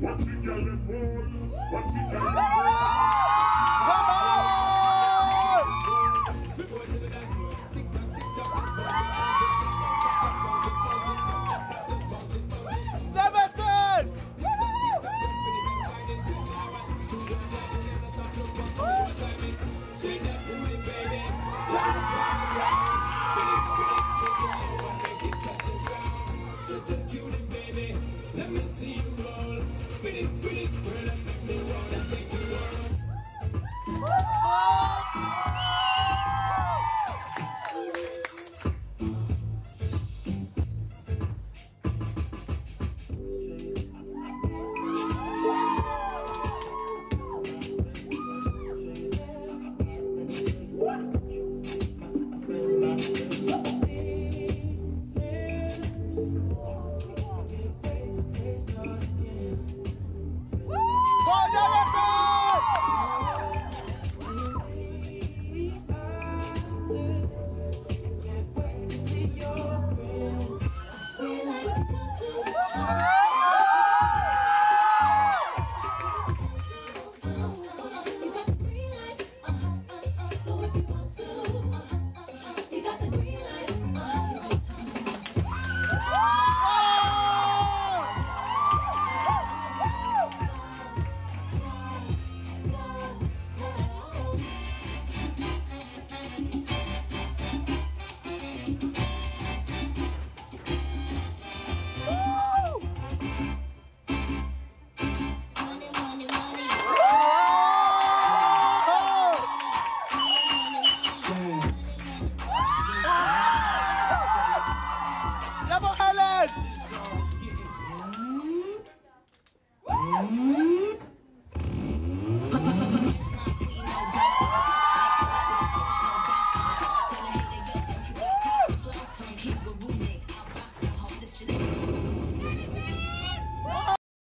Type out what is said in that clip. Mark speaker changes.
Speaker 1: Watch it, girl, them roll. Watch it, girl,
Speaker 2: Let me see you roll. Spin it, spin it, girl, Yes!